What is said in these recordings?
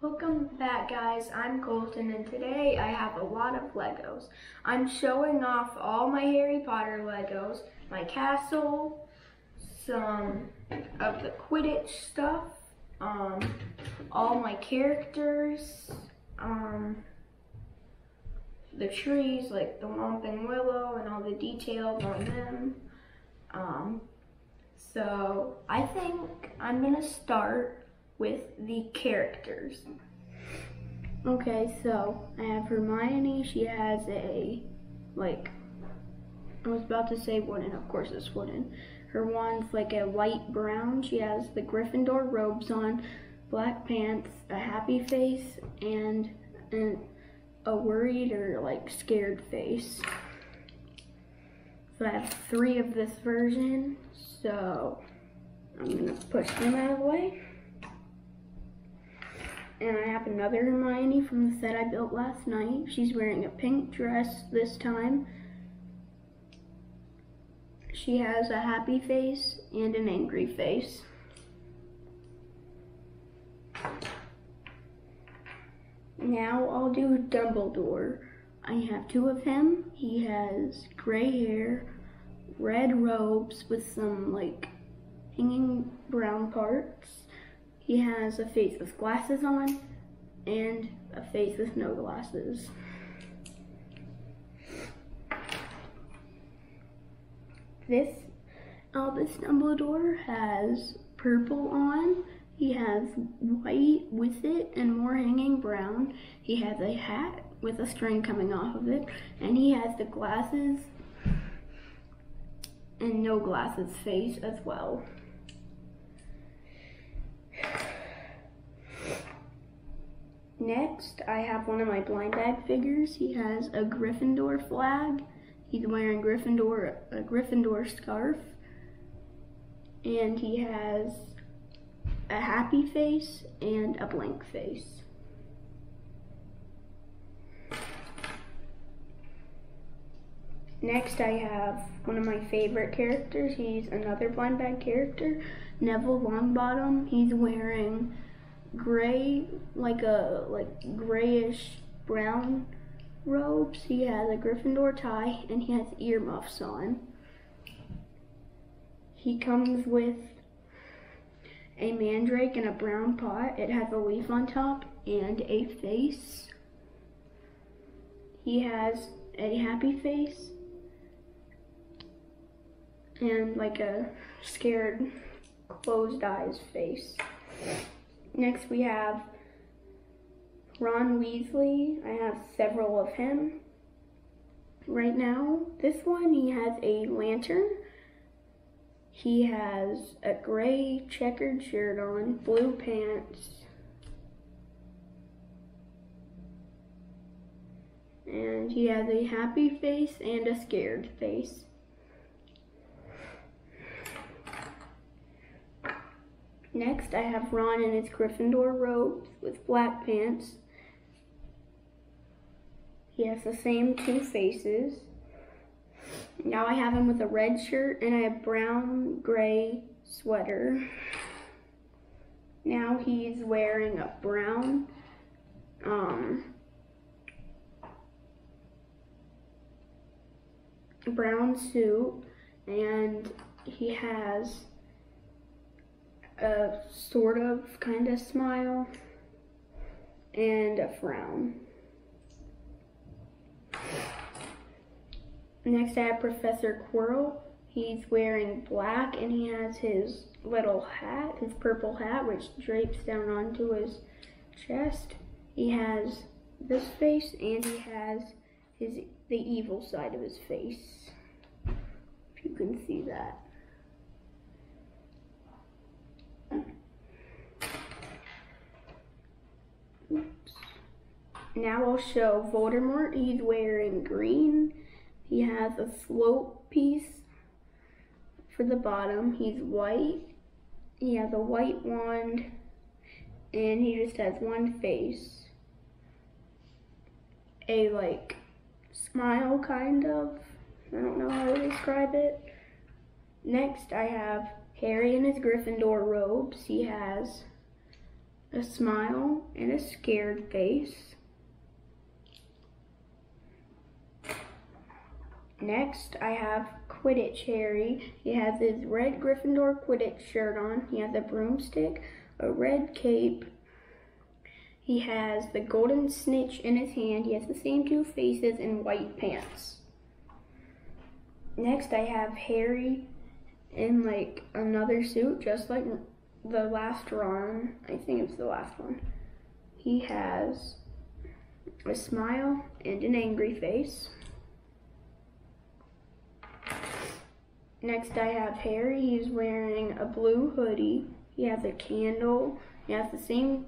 Welcome back guys, I'm Colton and today I have a lot of Legos. I'm showing off all my Harry Potter Legos, my castle, some of the Quidditch stuff, um, all my characters, um, the trees like the Whomping Willow and all the details on them. Um, so I think I'm gonna start with the characters. Okay, so I have Hermione. She has a, like, I was about to say wooden, of course it's wooden. Her wand's like a light brown. She has the Gryffindor robes on, black pants, a happy face, and, and a worried or like scared face. So I have three of this version, so I'm gonna push them out of the way. And I have another Hermione from the set I built last night. She's wearing a pink dress this time. She has a happy face and an angry face. Now I'll do Dumbledore. I have two of him. He has gray hair, red robes with some like hanging brown parts he has a face with glasses on and a face with no glasses. This Albus Dumbledore has purple on. Has white with it and more hanging brown. He has a hat with a string coming off of it. And he has the glasses and no glasses face as well. Next, I have one of my blind bag figures. He has a Gryffindor flag. He's wearing Gryffindor a Gryffindor scarf. And he has a happy face and a blank face. Next, I have one of my favorite characters. He's another blind bag character, Neville Longbottom. He's wearing gray, like a like grayish brown robes. He has a Gryffindor tie and he has earmuffs on. He comes with a mandrake in a brown pot. It has a leaf on top and a face. He has a happy face and like a scared closed eyes face. Next we have Ron Weasley. I have several of him right now. This one, he has a lantern. He has a gray checkered shirt on, blue pants, and he has a happy face and a scared face. Next, I have Ron in his Gryffindor robes with black pants. He has the same two faces. Now I have him with a red shirt and a brown gray sweater. Now he's wearing a brown um, brown suit and he has a sort of kind of smile and a frown. Next I have Professor Quirrell. He's wearing black and he has his little hat, his purple hat, which drapes down onto his chest. He has this face and he has his the evil side of his face. If you can see that. Now I'll show Voldemort. He's wearing green. He has a slope piece for the bottom. He's white. He has a white wand. And he just has one face. a like smile kind of. I don't know how to describe it. Next I have Harry in his Gryffindor robes. He has a smile and a scared face. Next, I have Quidditch Harry. He has his red Gryffindor Quidditch shirt on. He has a broomstick, a red cape. He has the golden snitch in his hand. He has the same two faces and white pants. Next, I have Harry in like another suit, just like the last Ron. I think it's the last one. He has a smile and an angry face. Next I have Harry. He's wearing a blue hoodie. He has a candle. He has the same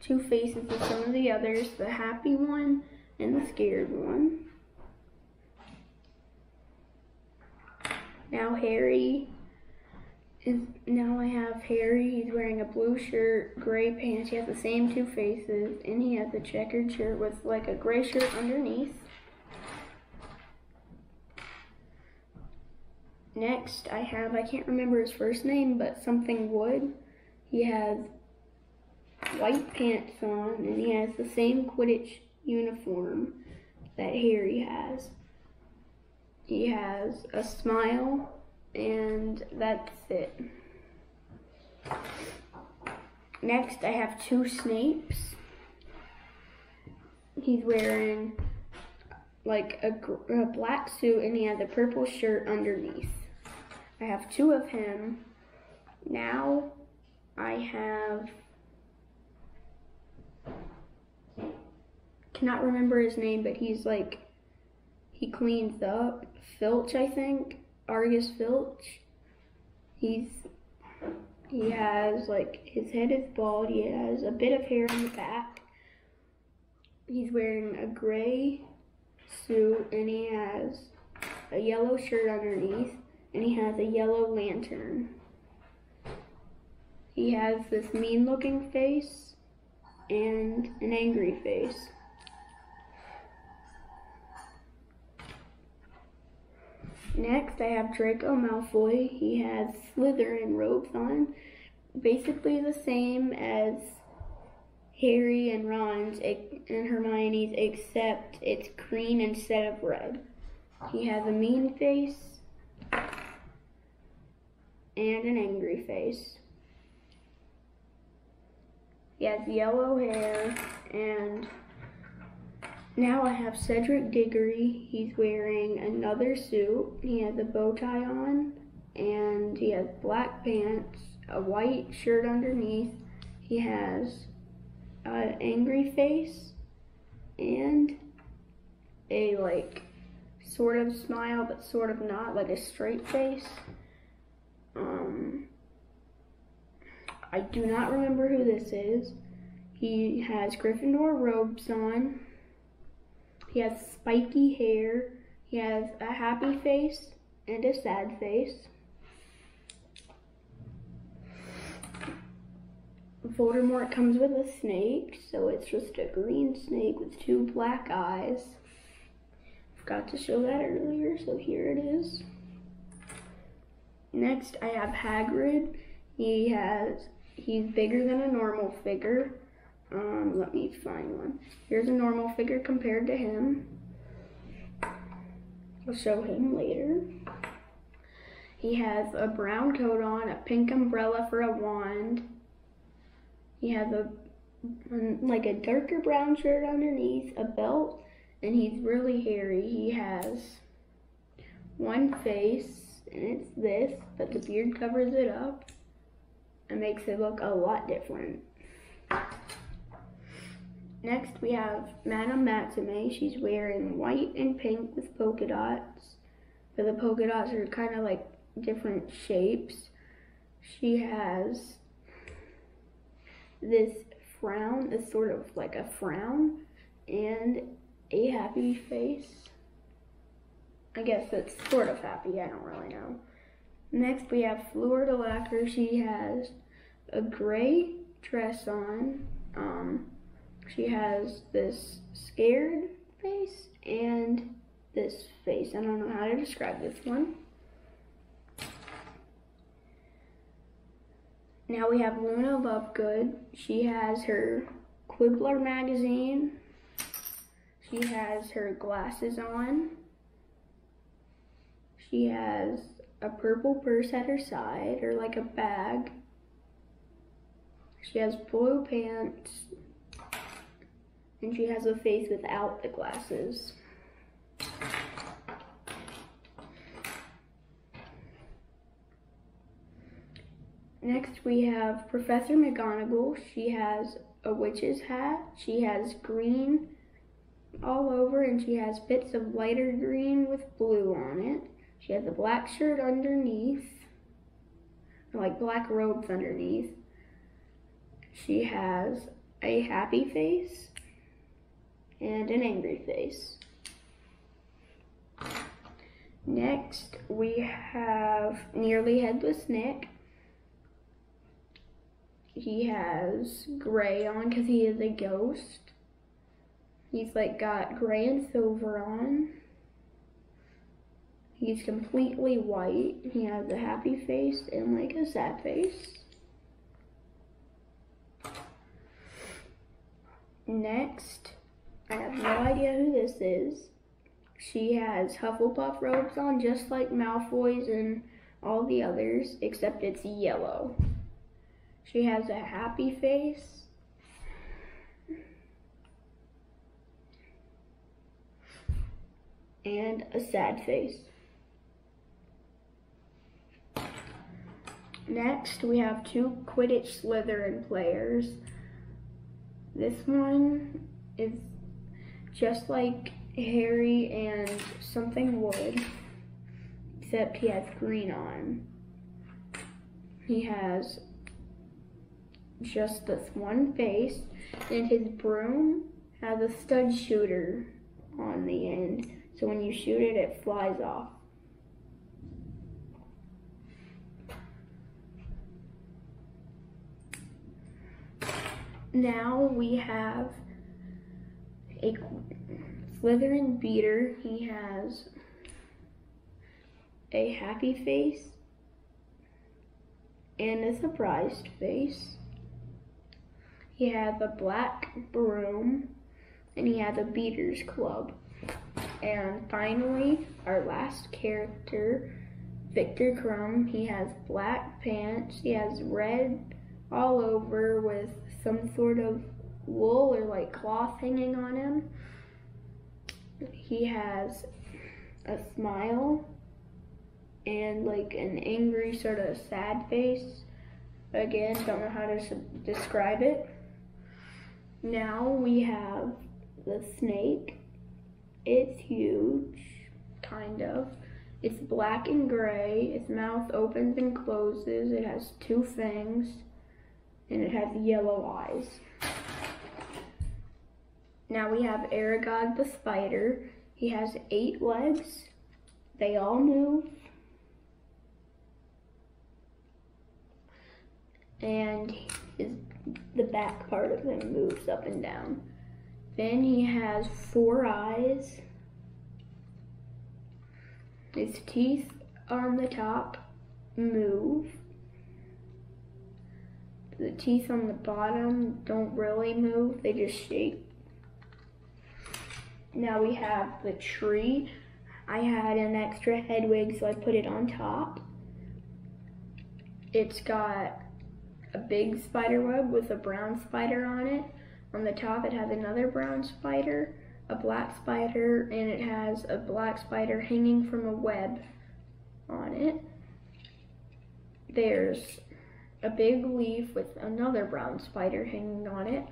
two faces as some of the others, the happy one and the scared one. Now Harry is now I have Harry. He's wearing a blue shirt, gray pants. He has the same two faces, and he has a checkered shirt with like a gray shirt underneath. Next, I have, I can't remember his first name, but something Wood. He has white pants on, and he has the same Quidditch uniform that Harry has. He has a smile, and that's it. Next, I have two Snapes. He's wearing like a, a, black suit and he has a purple shirt underneath. I have two of him. Now I have, cannot remember his name, but he's like, he cleans up. Filch, I think. Argus Filch. He's, he has like, his head is bald. He has a bit of hair in the back. He's wearing a gray suit and he has a yellow shirt underneath and he has a yellow lantern. He has this mean looking face and an angry face. Next, I have Draco Malfoy. He has Slytherin robes on, basically the same as Harry and Ron's and Hermione's, except it's green instead of red. He has a mean face and an angry face. He has yellow hair and now I have Cedric Diggory. He's wearing another suit. He has a bow tie on and he has black pants, a white shirt underneath. He has an angry face and a like sort of smile but sort of not, like a straight face. Um, I do not remember who this is. He has Gryffindor robes on. He has spiky hair. He has a happy face and a sad face. Voldemort comes with a snake, so it's just a green snake with two black eyes. Forgot to show that earlier, so here it is. Next, I have Hagrid. He has, he's bigger than a normal figure. Um, let me find one. Here's a normal figure compared to him. I'll show him later. He has a brown coat on, a pink umbrella for a wand. He has a like a darker brown shirt underneath, a belt, and he's really hairy. He has one face, and it's this, but the beard covers it up and makes it look a lot different. Next we have Madame Maxime. She's wearing white and pink with polka dots. But the polka dots are kind of like different shapes. She has this frown, it's sort of like a frown, and a happy face. I guess it's sort of happy, I don't really know. Next we have Fleur Delacour. She has a gray dress on. Um, she has this scared face and this face. I don't know how to describe this one. Now we have Luna Lovegood. She has her Quibbler magazine. She has her glasses on. She has a purple purse at her side, or like a bag. She has blue pants. And she has a face without the glasses. Next we have Professor McGonagall. She has a witch's hat. She has green all over and she has bits of lighter green with blue on it. She has a black shirt underneath, like black robes underneath. She has a happy face and an angry face. Next, we have Nearly Headless Nick. He has gray on because he is a ghost. He's like got gray and silver on. He's completely white. He has a happy face and like a sad face. Next, I have no idea who this is. She has Hufflepuff robes on just like Malfoy's and all the others, except it's yellow. She has a happy face. And a sad face. Next, we have two Quidditch Slytherin players. This one is just like Harry and something wood, except he has green on. He has just this one face, and his broom has a stud shooter on the end. So when you shoot it, it flies off. Now we have a Slytherin beater. He has a happy face and a surprised face. He has a black broom and he has a beaters club. And finally, our last character, Victor Krum. He has black pants. He has red all over with some sort of wool or like cloth hanging on him. He has a smile and like an angry sort of sad face. Again, don't know how to describe it. Now we have the snake. It's huge, kind of. It's black and gray. Its mouth opens and closes. It has two fangs and it has yellow eyes. Now we have Aragog the spider. He has eight legs. They all move. And his, the back part of him moves up and down. Then he has four eyes. His teeth on the top move. The teeth on the bottom don't really move, they just shake. Now we have the tree. I had an extra head wig, so I put it on top. It's got a big spider web with a brown spider on it. On the top it has another brown spider, a black spider, and it has a black spider hanging from a web on it. There's a big leaf with another brown spider hanging on it.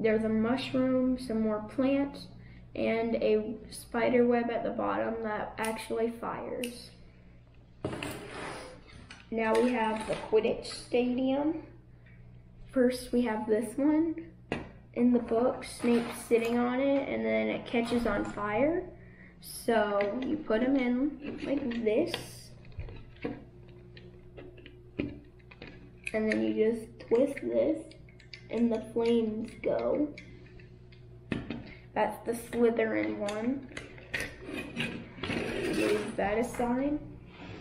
There's a mushroom, some more plants, and a spider web at the bottom that actually fires. Now we have the Quidditch Stadium. First we have this one. In the book, Snape's sitting on it and then it catches on fire. So you put him in like this and then you just twist this and the flames go. That's the Slytherin one. Move that.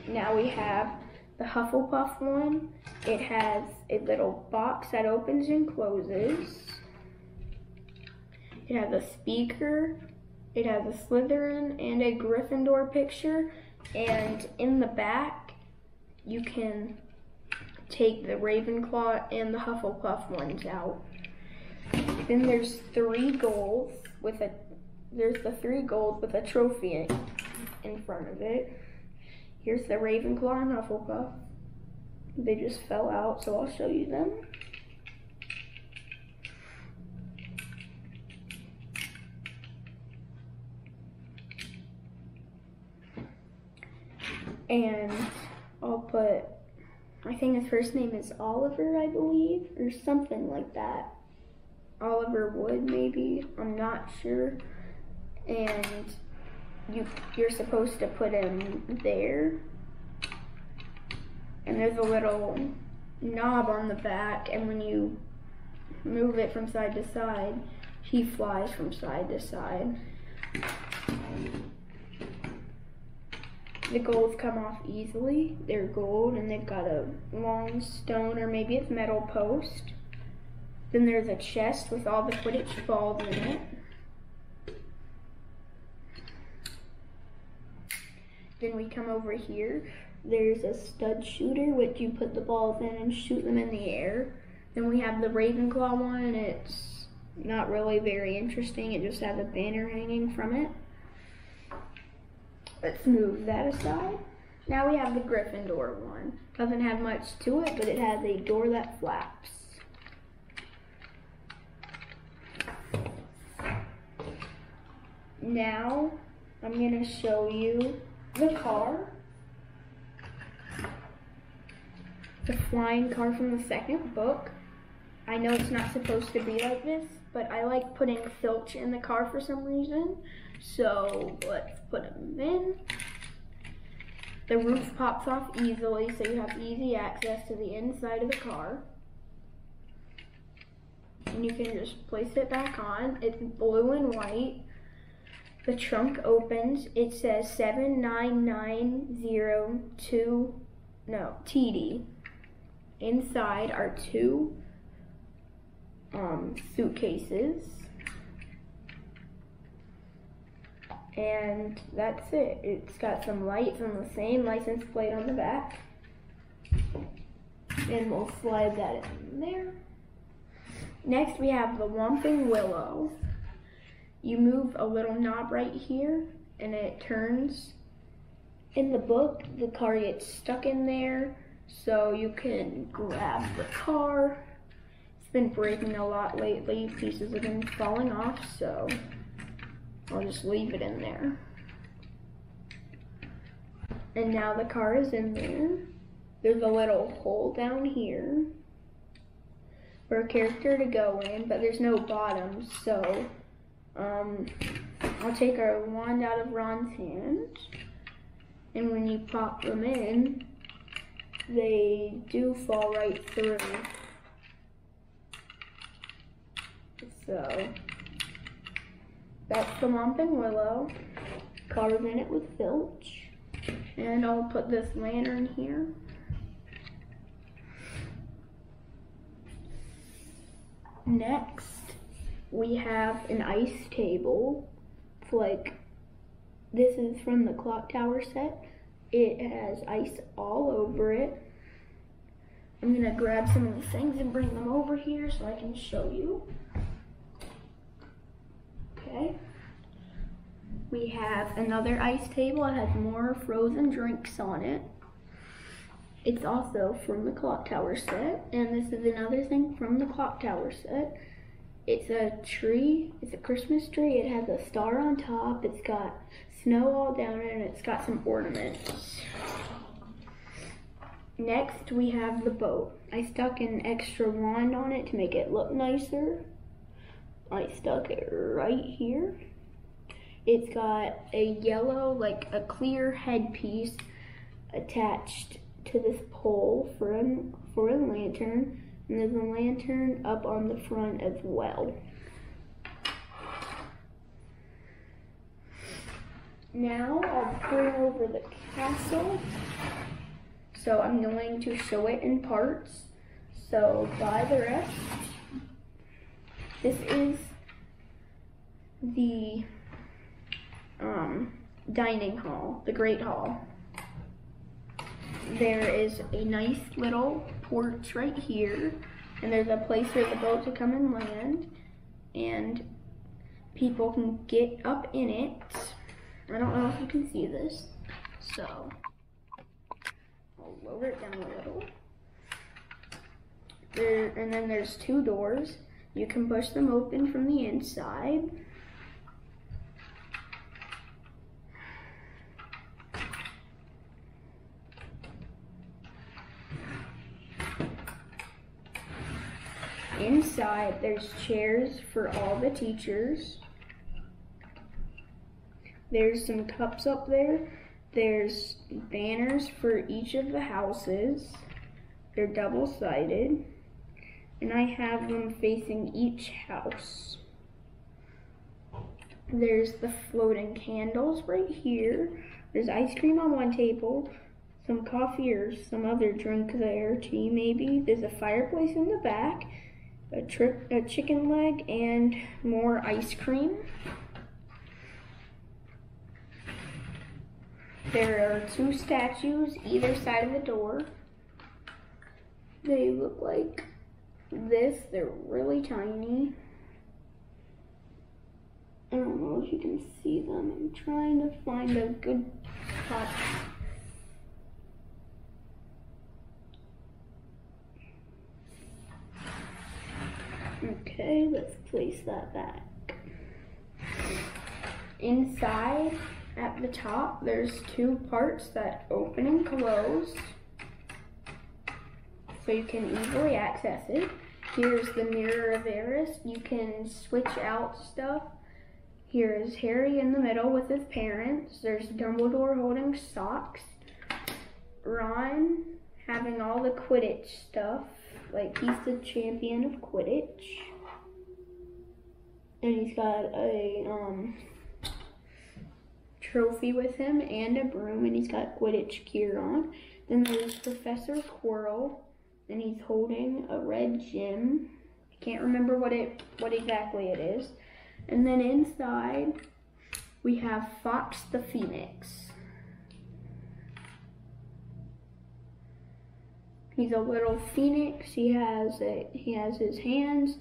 Now we have the Hufflepuff one. It has a little box that opens and closes. It has a speaker. It has a Slytherin and a Gryffindor picture. And in the back, you can take the Ravenclaw and the Hufflepuff ones out. Then there's three goals with a there's the three gold with a trophy in front of it. Here's the Ravenclaw and Hufflepuff. They just fell out, so I'll show you them. And I'll put, I think his first name is Oliver, I believe, or something like that. Oliver Wood, maybe. I'm not sure. And you you're supposed to put him there. And there's a little knob on the back, and when you move it from side to side, he flies from side to side. The golds come off easily. They're gold and they've got a long stone or maybe it's metal post. Then there's a chest with all the Quidditch balls in it. Then we come over here. There's a stud shooter, which you put the balls in and shoot them in the air. Then we have the Ravenclaw one. It's not really very interesting. It just has a banner hanging from it. Let's move that aside. Now we have the Gryffindor one. Doesn't have much to it, but it has a door that flaps. Now, I'm gonna show you the car. The flying car from the second book. I know it's not supposed to be like this, but I like putting Filch in the car for some reason. So let's put them in. The roof pops off easily, so you have easy access to the inside of the car. And you can just place it back on. It's blue and white. The trunk opens. It says 79902, no, TD. Inside are two um, suitcases. And that's it. It's got some lights on the same license plate on the back. And we'll slide that in there. Next we have the Whomping Willow you move a little knob right here and it turns. In the book, the car gets stuck in there, so you can grab the car. It's been breaking a lot lately. Pieces have been falling off, so I'll just leave it in there. And now the car is in there. There's a little hole down here for a character to go in, but there's no bottom, so um, I'll take our wand out of Ron's hand, and when you pop them in, they do fall right through. So, that's the Whomping Willow. Carve in it with Filch. And I'll put this lantern here. Next, we have an ice table. It's like, this is from the clock tower set. It has ice all over it. I'm gonna grab some of the things and bring them over here so I can show you. Okay. We have another ice table. It has more frozen drinks on it. It's also from the clock tower set. And this is another thing from the clock tower set. It's a tree. It's a Christmas tree. It has a star on top. It's got snow all down it, and it's got some ornaments. Next, we have the boat. I stuck an extra wand on it to make it look nicer. I stuck it right here. It's got a yellow, like a clear headpiece attached to this pole for a, for a lantern. And there's a lantern up on the front as well. now I'll bring over the castle. So I'm going to show it in parts. So by the rest, this is the um, dining hall, the Great Hall. There is a nice little porch right here, and there's a place for the boat to come and land, and people can get up in it. I don't know if you can see this, so I'll lower it down a little. There, and then there's two doors. You can push them open from the inside. Inside, there's chairs for all the teachers. There's some cups up there. There's banners for each of the houses. They're double-sided. And I have them facing each house. There's the floating candles right here. There's ice cream on one table, some coffee or some other drink there, tea maybe. There's a fireplace in the back, a, tri- a chicken leg, and more ice cream. There are two statues either side of the door. They look like this. They're really tiny. I don't know if you can see them. I'm trying to find a good spot. Okay, let's place that back. Inside, at the top, there's two parts that open and close. So you can easily access it. Here's the Mirror of Erised. You can switch out stuff. Here is Harry in the middle with his parents. There's Dumbledore holding socks. Ron having all the Quidditch stuff. Like he's the champion of Quidditch. And he's got a um trophy with him and a broom and he's got Quidditch gear on. Then there's Professor Quirrell and he's holding a red gem. I can't remember what it what exactly it is. And then inside we have Fawkes the Phoenix. He's a little phoenix. He has a he has his hands.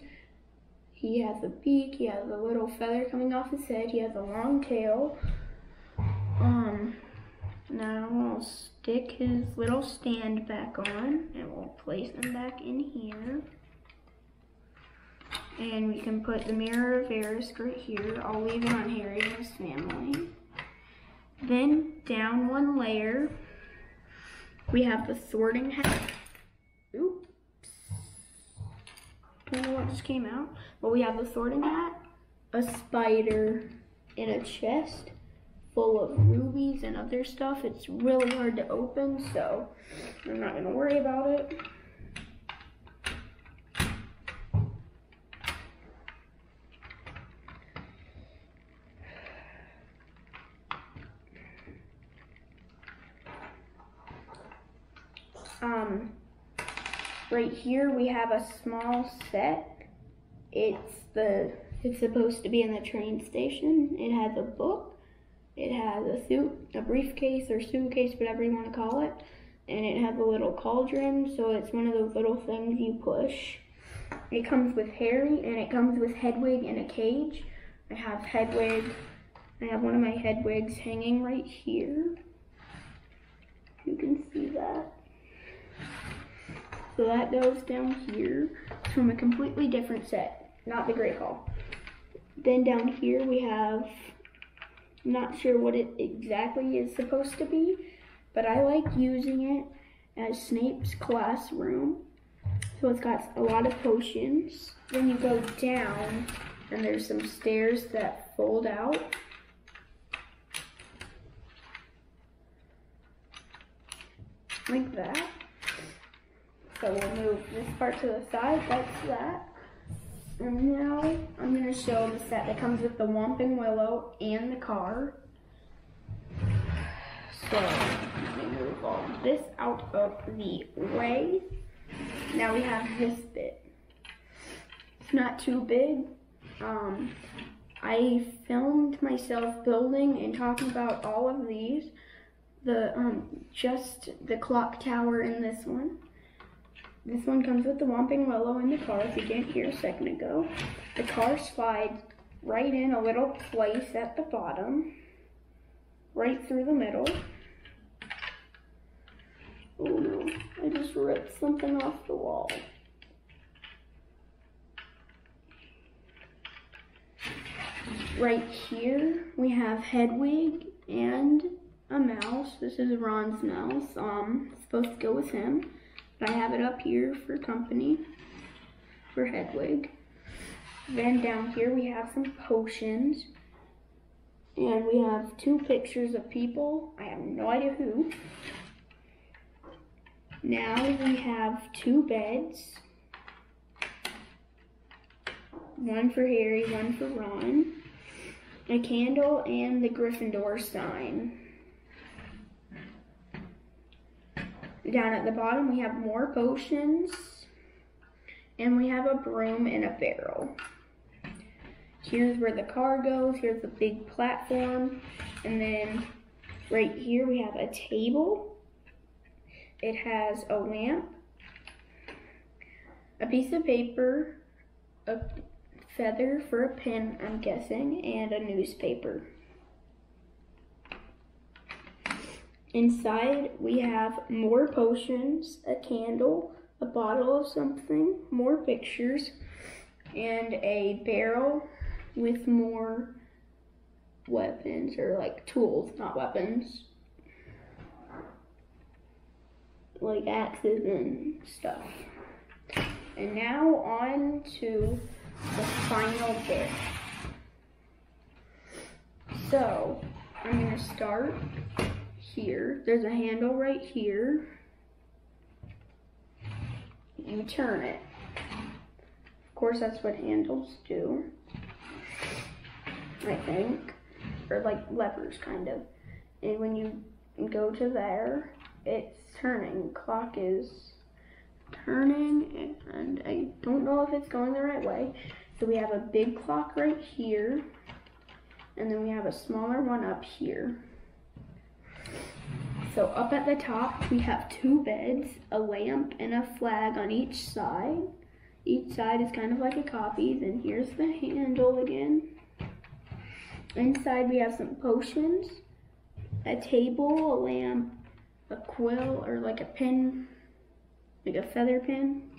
He has a beak. He has a little feather coming off his head. He has a long tail. Um, now I'll stick his little stand back on and we'll place him back in here. And we can put the Mirror of Erised right here. I'll leave it on Harry and his family. Then down one layer, we have the sorting hat. Oops. Don't know what just came out. But we have the sorting hat, a spider, and a chest full of rubies and other stuff. It's really hard to open, so I'm not gonna worry about it. Um, right here we have a small set. It's the it's supposed to be in the train station. It has a book. It has a suit, a briefcase or suitcase, whatever you want to call it. And it has a little cauldron, so it's one of those little things you push. It comes with Harry and it comes with Hedwig in a cage. I have Hedwig, I have one of my Hedwigs hanging right here. You can see that. So that goes down here from a completely different set, not the Great Hall. Then down here we have, not sure what it exactly is supposed to be, but I like using it as Snape's classroom. So it's got a lot of potions. Then you go down and there's some stairs that fold out. Like that. So we'll move this part to the side, that's that. And now I'm show the set that comes with the Whomping Willow and the car. So let me move all this out of the way. Now we have this bit. It's not too big. Um, I filmed myself building and talking about all of these. The um, just the clock tower in this one. This one comes with the Whomping Willow in the car, if you didn't hear a second ago. The car slides right in a little place at the bottom, right through the middle. Oh no, I just ripped something off the wall. Right here, we have Hedwig and a mouse. This is Ron's mouse. Um, supposed to go with him. I have it up here for company for Hedwig. Then down here we have some potions. And we have two pictures of people. I have no idea who. Now we have two beds. One for Harry, one for Ron. A candle and the Gryffindor sign. Down at the bottom we have more potions. And we have a broom and a barrel. Here's where the car goes. Here's the big platform. And then right here we have a table. It has a lamp, a piece of paper, a feather for a pen, I'm guessing, and a newspaper. Inside we have more potions, a candle, a bottle of something, more pictures, and a barrel with more weapons or like tools, not weapons. Like axes and stuff. And now on to the final bit. So, I'm gonna start here. There's a handle right here. You turn it. Of course, that's what handles do. I think. Or like levers, kind of. And when you go to there, it's turning. Clock is turning, and I don't know if it's going the right way. So we have a big clock right here, and then we have a smaller one up here. So up at the top, we have two beds, a lamp, and a flag on each side. Each side is kind of like a copy. Then here's the handle again. Inside we have some potions, a table, a lamp, a quill, or like a pen, like a feather pen.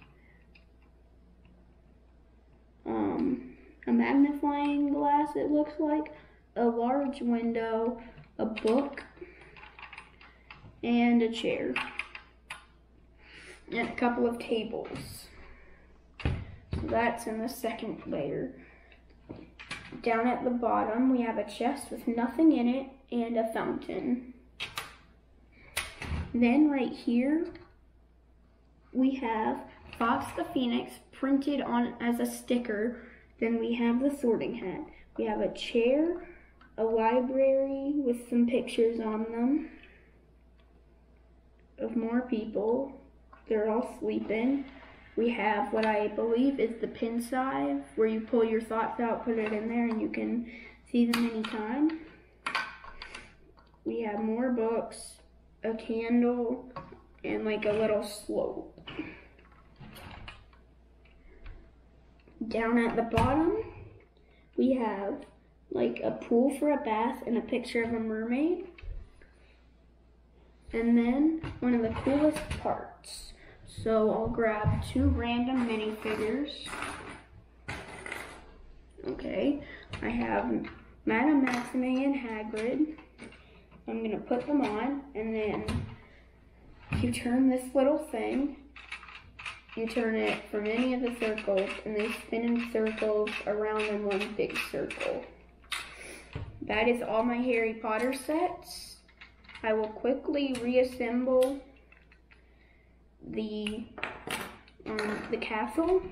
Um, a magnifying glass, it looks like, a large window, a book, and a chair, and a couple of tables. So that's in the second layer. Down at the bottom, we have a chest with nothing in it and a fountain. Then right here, we have Fawkes the Phoenix printed on as a sticker. Then we have the sorting hat. We have a chair, a library with some pictures on them of more people. They're all sleeping. We have what I believe is the Pensieve, where you pull your thoughts out, put it in there, and you can see them anytime. We have more books, a candle, and like a little slope. Down at the bottom, we have like a pool for a bath and a picture of a mermaid. And then one of the coolest parts. So I'll grab two random minifigures. Okay, I have Madame Maxime and Hagrid. I'm gonna put them on and then you turn this little thing. You turn it from any of the circles and they spin in circles around in one big circle. That is all my Harry Potter sets. I will quickly reassemble the um, the castle.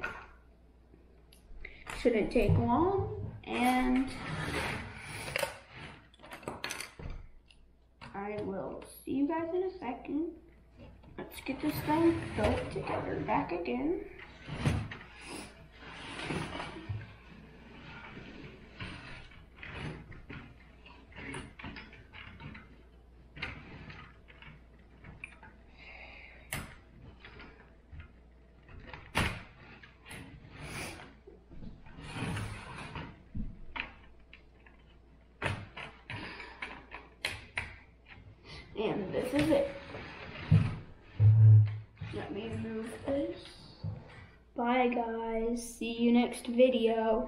Shouldn't take long, and I will see you guys in a second. Let's get this thing built together back again. And this is it. Let me move this. Bye See you next video.